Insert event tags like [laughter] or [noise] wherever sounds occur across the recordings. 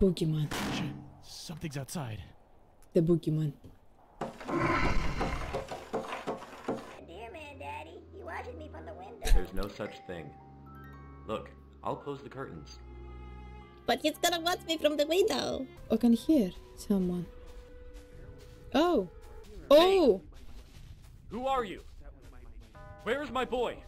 Boogeyman. Shit, something's outside. The boogeyman. Deer man, Daddy, he watches me from the window. There's no such thing. Look, I'll close the curtains. But he's gonna watch me from the window. I can hear someone. Oh! Oh! Who are you? Where is my boy?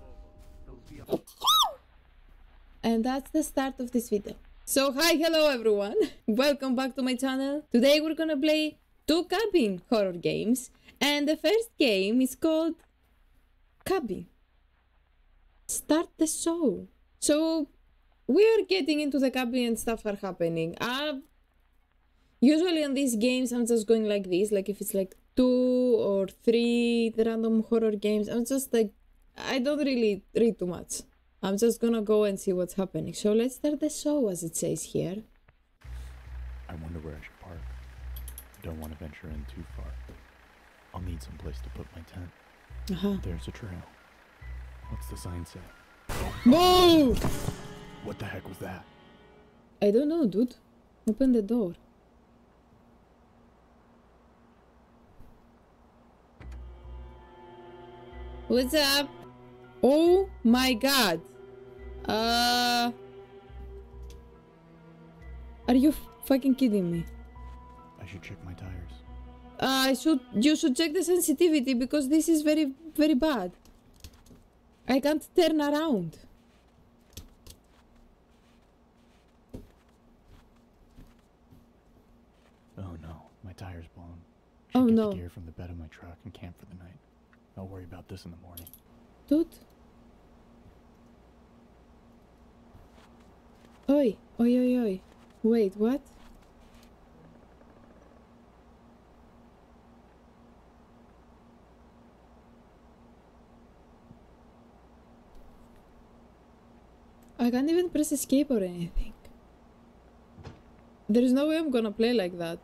And that's the start of this video. So hi, hello everyone. Welcome back to my channel. Today we're gonna play two cabin horror games. And the first game is called Cabin. Start the show. So we are getting into the cabin and stuff are happening. Uh, usually on these games I'm just going like this. Like if it's like two or three random horror games, I'm just like, I don't really read too much. I'm just gonna go and see what's happening. So let's start the show as it says here. I wonder where I should park. I don't want to venture in too far. I'll need some place to put my tent. Uh-huh. There's a trail. What's the sign say? Whoa! What the heck was that? I don't know, dude. Open the door. What's up? Oh my god. Uh. Are you fucking kidding me? I should check my tires. Uh, I should. You should check the sensitivity because this is very, very bad. I can't turn around. Oh no, my tire's blown. Oh, get no. the gear from the bed of my truck and camp for the night. I'll worry about this in the morning. Dude. Oi, oi, oi, oi. Wait, what? I can't even press escape or anything. There's no way I'm gonna play like that.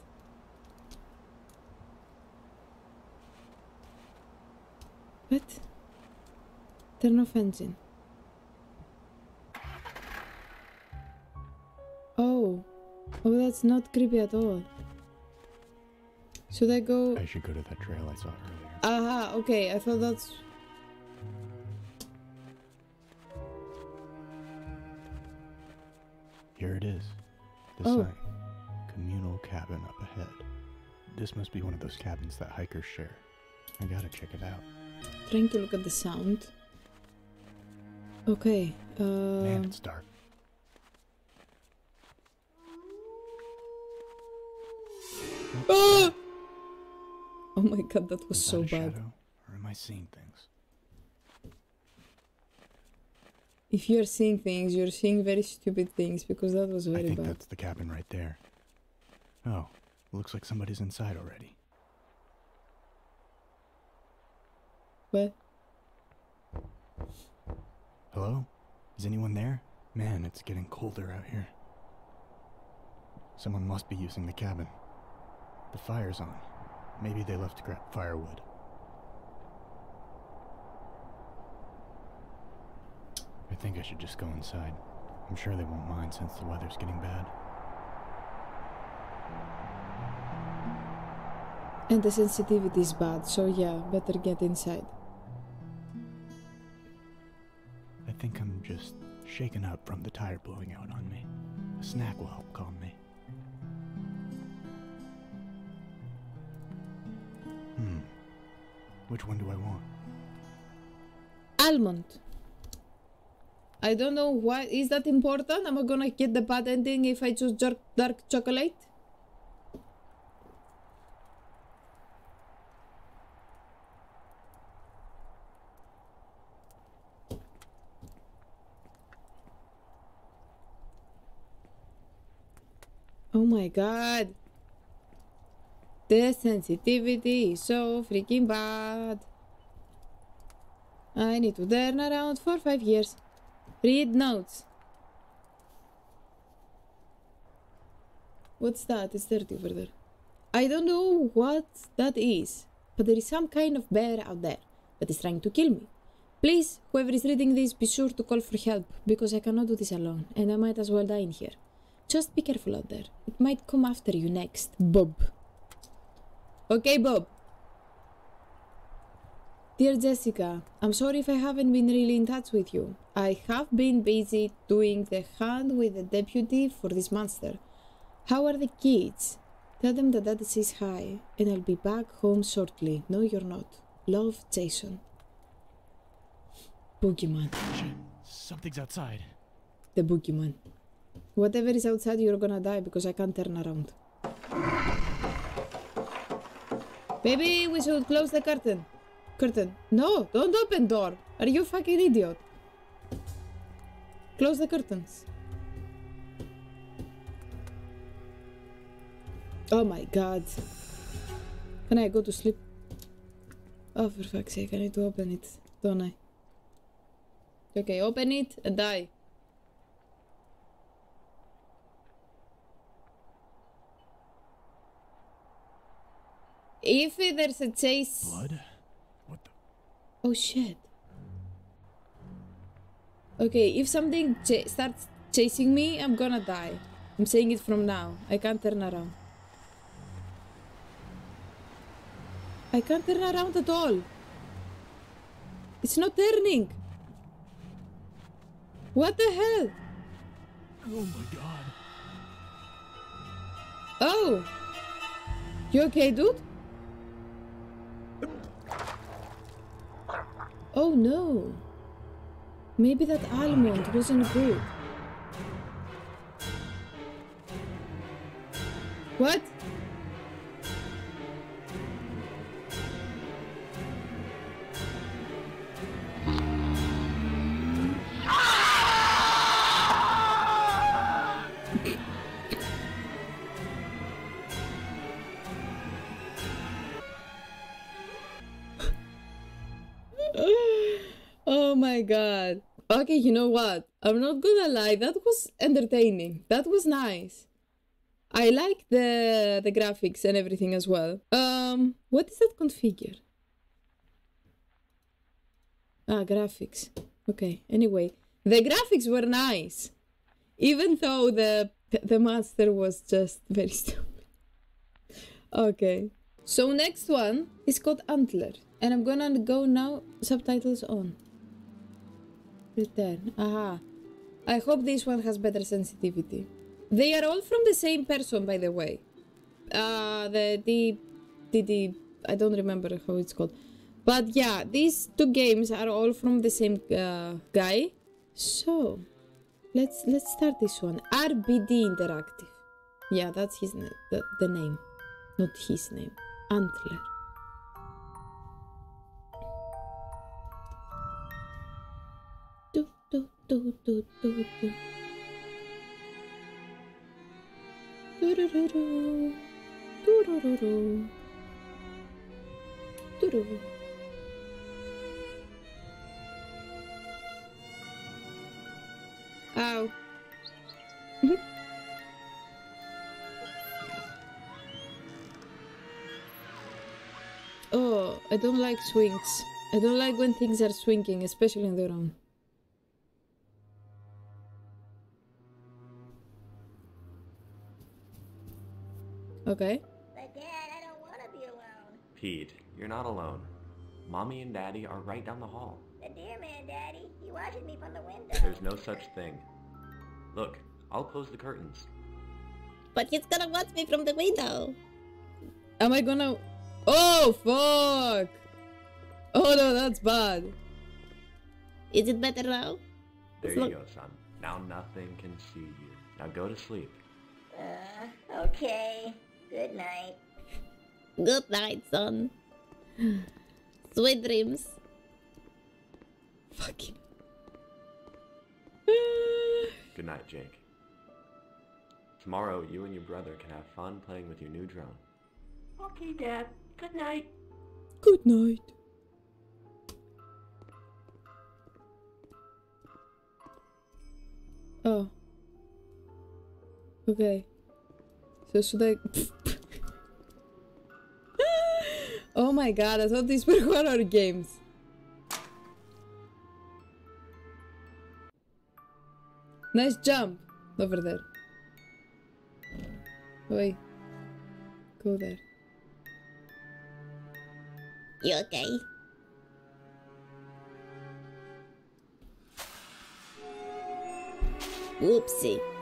What? Turn off engine. Oh. Oh, that's not creepy at all. Should I go? I should go to that trail I saw earlier. Aha, okay, I thought that's... Here it is. The Oh. sign. Communal cabin up ahead. This must be one of those cabins that hikers share. I gotta check it out. Trying to look at the sound. Okay, Man, um... it's dark. Oh! [gasps] oh my god, that was Is so that a bad. shadow, or am I seeing things? If you're seeing things, you're seeing very stupid things because that was very bad. I think bad. that's the cabin right there. Oh, looks like somebody's inside already. What? Hello? Is anyone there? Man, it's getting colder out here. Someone must be using the cabin. The fire's on. Maybe they left to grab firewood. I think I should just go inside. I'm sure they won't mind since the weather's getting bad. And the sensitivity is bad, so yeah, better get inside. Think I'm just shaken up from the tire blowing out on me. A snack will help calm me. Hmm. Which one do I want? Almond. I don't know why. Is that important? Am I gonna get the bad ending if I choose dark, dark chocolate? God. The sensitivity is so freaking bad. I need to turn around for five years. Read notes. What's that? It's dirty over there. I don't know what that is, but there is some kind of bear out there that is trying to kill me. Please, whoever is reading this, be sure to call for help, because I cannot do this alone, and I might as well die in here. Just be careful out there. It might come after you next. Bob. Okay, Bob. Dear Jessica, I'm sorry if I haven't been really in touch with you. I have been busy doing the hunt with the deputy for this monster. How are the kids? Tell them that Dad says hi, and I'll be back home shortly. No, you're not. Love, Jason. Boogeyman. Something's outside. The boogeyman. Whatever is outside, you're gonna die because I can't turn around. Maybe we should close the curtain. Curtain. No, don't open door. Are you fucking idiot? Close the curtains. Oh my god. Can I go to sleep? Oh, for fuck's sake, I need to open it, don't I? Okay, open it and die. If there's a chase... Blood? What the? Oh shit. Okay, if something ch starts chasing me, I'm gonna die. I'm saying it from now. I can't turn around. I can't turn around at all. It's not turning. What the hell? Oh my god. Oh. You okay, dude? Oh no. Maybe that almond wasn't good. What? Oh my god. Okay, you know what? I'm not gonna lie, that was entertaining. That was nice. I like the the graphics and everything as well. Um, what is that configure? Ah, graphics. Okay. Anyway, the graphics were nice, even though the the master was just very [laughs] stupid. Okay. So next one is called Antler, and I'm gonna go now. Subtitles on. Return. Aha. I hope this one has better sensitivity. They are all from the same person, by the way. Uh, the D, D, D, I don't remember how it's called. But yeah, these two games are all from the same uh, guy. So, let's let's start this one. RBD Interactive. Yeah, that's his the, the name, not his name. Antler. Do, do, do, do, do. Do-do-do-do. Do-do-do-do. Do-do. [laughs] Oh, I don't like swings. I don't like when things are swinging, especially in the room. Okay. But Dad, I don't want to be alone. Pete, you're not alone. Mommy and Daddy are right down the hall. The deer man, Daddy, he watches me from the window. There's no such thing. Look, I'll close the curtains. But he's gonna watch me from the window. Am I gonna... Oh, fuck! Oh no, that's bad. Is it better now? There It's you go, son. Now nothing can see you. Now go to sleep. Uh, okay. Good night. Good night, son. Sweet dreams. Fucking... Good night, Jake. Tomorrow, you and your brother can have fun playing with your new drone. Okay, Dad. Good night. Good night. Oh. Okay. [laughs] Oh my god, I thought these [laughs] were horror games. Nice jump over there. Oi. Go there. You okay? Whoopsie.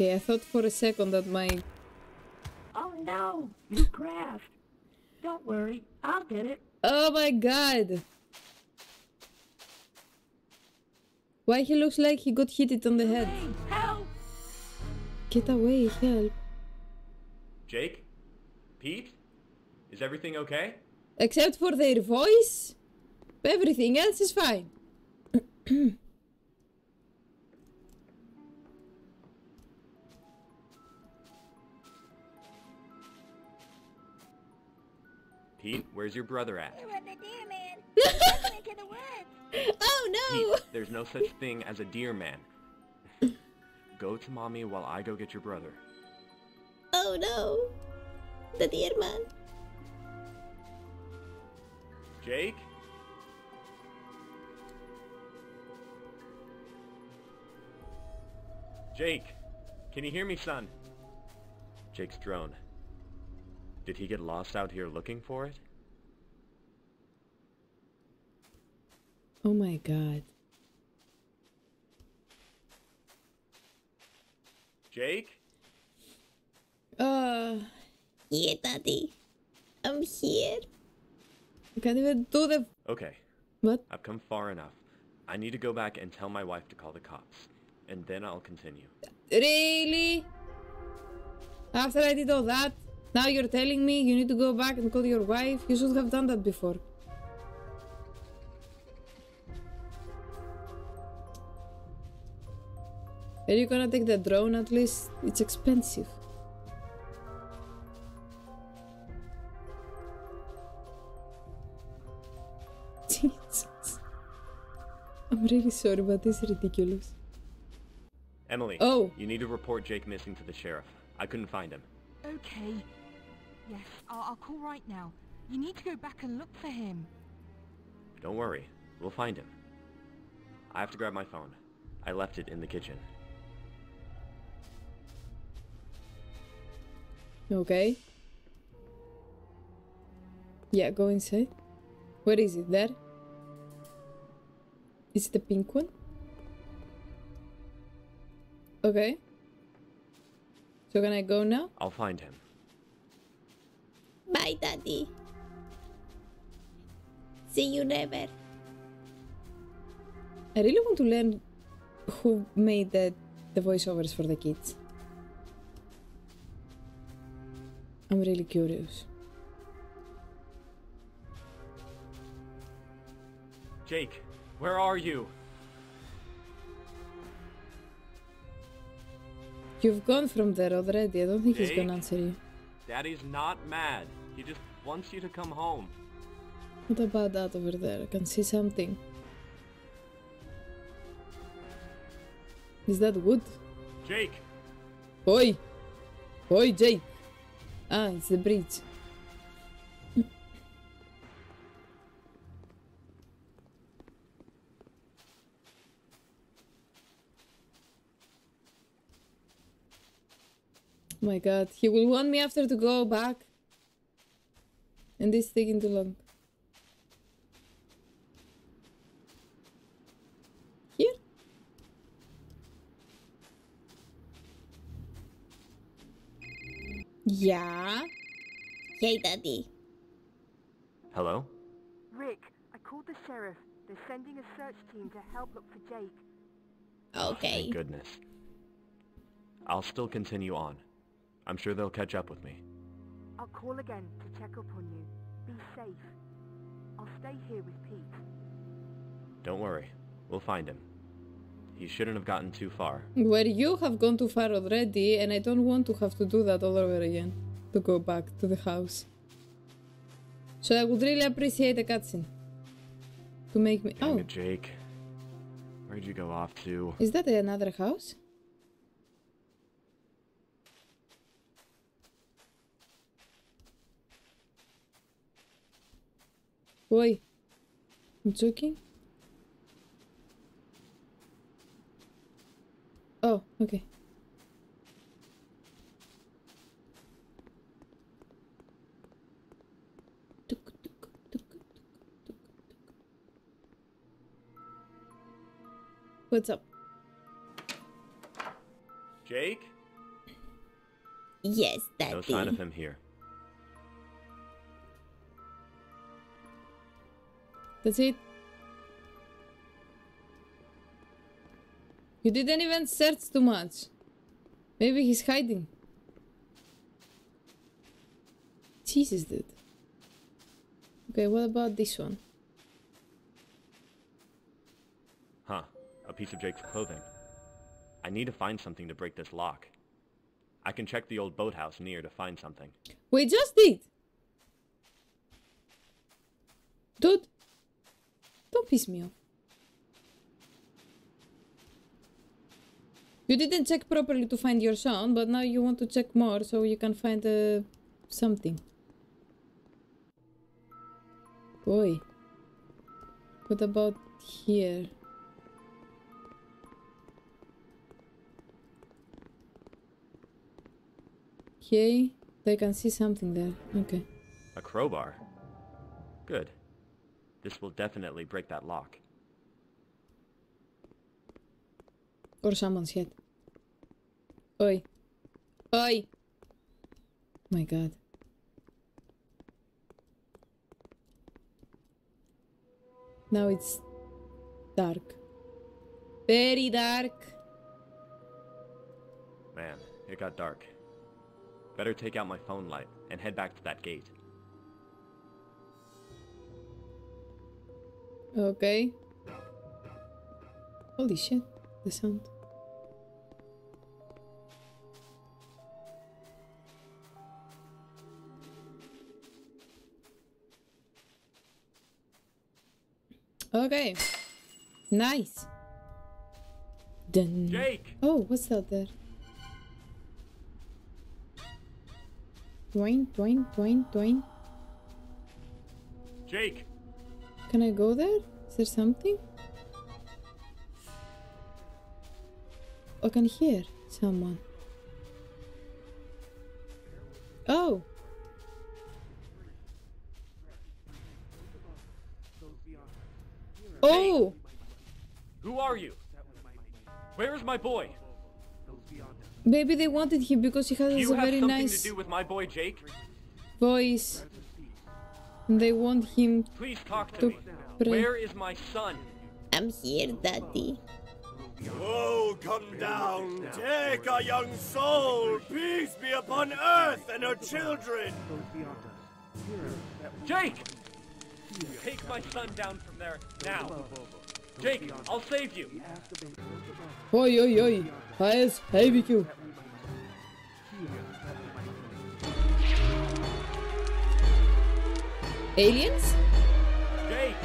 Okay, I thought for a second that my Oh no, you crashed. Don't worry, I'll get it. Oh my god! Why he looks like he got hit it on the head? Help! Get away, help. Jake? Pete? Is everything okay? Except for their voice, everything else is fine. [clears throat] Pete, where's your brother at? You were the deer man. [laughs] I went to the woods. Oh no! Pete, there's no such thing as a deer man. go to mommy while I go get your brother. Oh no. The deer man. Jake? Jake, can you hear me, son? Jake's drone. Did he get lost out here looking for it? Oh my god. Jake? Uh, Yeah, daddy. I'm here. I can't even do the. Okay, What? I've come far enough. I need to go back and tell my wife to call the cops. And then I'll continue. Really? After I did all that, now you're telling me you need to go back and call your wife? You should have done that before. Are you gonna take the drone at least? It's expensive. [laughs] Jesus. I'm really sorry, but this is ridiculous. Emily. Oh. You need to report Jake missing to the sheriff. I couldn't find him. Okay. Yes, I'll, I'll call right now. You need to go back and look for him. Don't worry. We'll find him. I have to grab my phone. I left it in the kitchen. Okay. Yeah, go inside. Where is it? There? Is it the pink one? Okay. So can I go now? I'll find him. Bye, daddy. See you never. I really want to learn who made the, the voiceovers for the kids. I'm really curious. Jake, where are you? You've gone from there already. I don't think he's gonna answer you. Daddy's not mad. He just wants you to come home. What about that over there? I can see something. Is that wood? Jake! Oi! Oi, Jake! Ah, it's the bridge. [laughs] my god, he will want me after to go back. And this taking too long. Here? Yeah. Hey, daddy. Hello? Rick, I called the sheriff. They're sending a search team to help look for Jake. Okay. Thank goodness. I'll still continue on. I'm sure they'll catch up with me. I'll call again to check up on you. Be safe. I'll stay here with Pete. Don't worry. We'll find him. He shouldn't have gotten too far. Where you have gone too far already, and I don't want to have to do that all over again. To go back to the house. So I would really appreciate a cutscene. To make me. Dang Oh, it, Jake. Where'd you go off to? Is that another house? Oi. I'm joking? Oh, okay. Tuk, tuk, tuk, tuk, tuk, tuk. What's up? Jake? Yes, No sign of him here. That's it. You didn't even search too much. Maybe he's hiding. Jesus, dude. Okay, what about this one? Huh. A piece of Jake's clothing. I need to find something to break this lock. I can check the old boathouse near to find something. We just did! Dude! Don't piss me off. You didn't check properly to find your son, but now you want to check more so you can find uh, something. Boy. What about here? Okay, they can see something there. Okay. A crowbar? Good. This will definitely break that lock. Or someone's head. Oi. Oi! My god. Now it's dark. Very dark. Man, it got dark. Better take out my phone light and head back to that gate. Okay. Holy shit, the sound. Okay. Nice. Dun. Jake! Oh, what's that there? Dwayne, Dwayne, Dwayne, Dwayne. Jake! Can I go there? Is there something? I can hear someone. Oh! Oh! Who are you? Where is my boy? Maybe they wanted him because he has You a very nice to do with my boy Jake? voice. And they want him Please talk to to me. pray. Where is my son? I'm here, Daddy. Oh, come down, take our young soul. Peace be upon earth and her children. Jake! Take my son down from there now. Jake, I'll save you. Oi, oi, oi! Fires, barbecue! Aliens? Jake!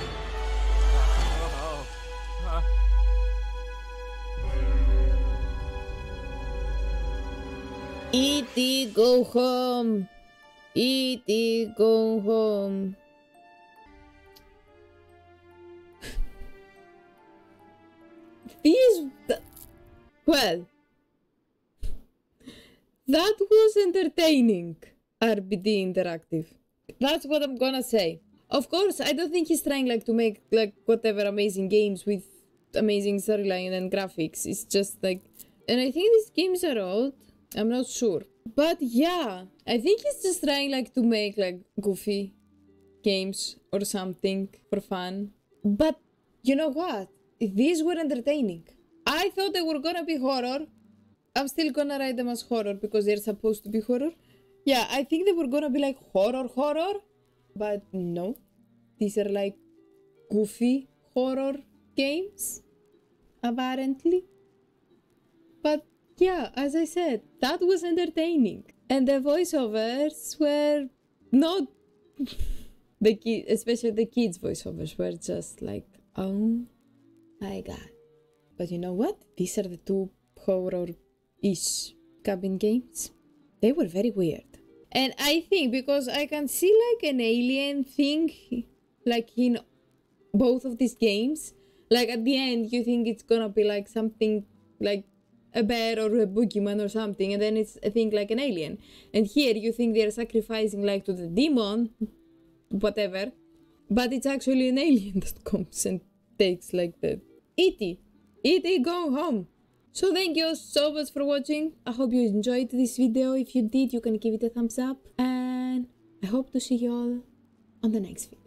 E.T. go home! E.T. go home! These... th- well... That was entertaining, RBD Interactive. That's what I'm gonna say. Of course, I don't think he's trying like to make like whatever amazing games with amazing storyline and graphics. It's just like, and I think these games are old. I'm not sure, but yeah, I think he's just trying like to make like goofy games or something for fun. But you know what? These were entertaining. I thought they were gonna be horror. I'm still gonna write them as horror because they're supposed to be horror. Yeah, I think they were gonna be like horror horror, but no. These are like goofy horror games, apparently. But yeah, as I said, that was entertaining. And the voiceovers were not [laughs] the kid, especially the kids' voiceovers were just like, oh my god. But you know what? These are the two horror-ish cabin games. They were very weird. And I think because I can see like an alien thing like in both of these games. Like at the end you think it's gonna be like something like a bear or a boogeyman or something, and then it's a thing like an alien. And here you think they're sacrificing like to the demon, whatever, but it's actually an alien [laughs] that comes and takes like the E.T. E.T. go home. So thank you so much for watching. I hope you enjoyed this video. If you did, you can give it a thumbs up. And I hope to see you all on the next video.